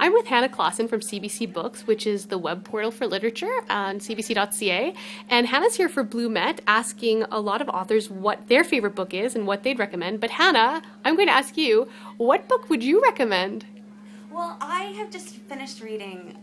I'm with Hannah Classen from CBC Books, which is the web portal for literature on cbc.ca. And Hannah's here for Blue Met, asking a lot of authors what their favorite book is and what they'd recommend. But Hannah, I'm going to ask you, what book would you recommend? Well, I have just finished reading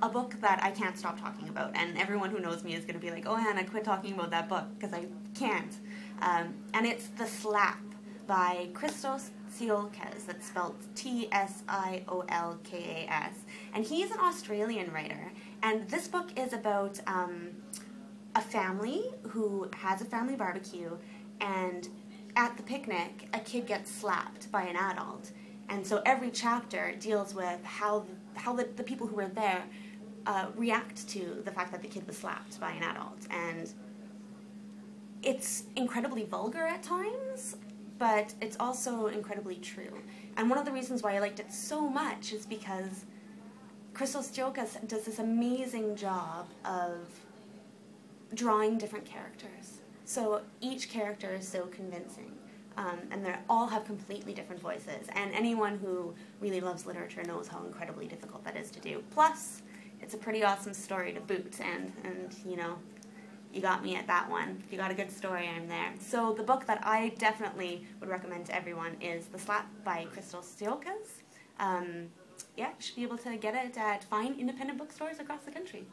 a book that I can't stop talking about, and everyone who knows me is going to be like, "Oh, Hannah, quit talking about that book," because I can't. Um, and it's The Slap by Christos Tsiolkas. That's spelled T S I O L K A S, and he's an Australian writer. And this book is about um, a family who has a family barbecue, and at the picnic, a kid gets slapped by an adult. And so every chapter deals with how how the, the people who were there uh, react to the fact that the kid was slapped by an adult. And it's incredibly vulgar at times, but it's also incredibly true. And one of the reasons why I liked it so much is because Christos Tsiolkas does this amazing job of drawing different characters. So each character is so convincing. Um, and they all have completely different voices. And anyone who really loves literature knows how incredibly difficult that is to do. Plus, it's a pretty awesome story to boot, and, and you know, you got me at that one. You got a good story, I'm there. So the book that I definitely would recommend to everyone is The Slap by Christos Tsiolkas. Um, yeah, you should be able to get it at fine independent bookstores across the country.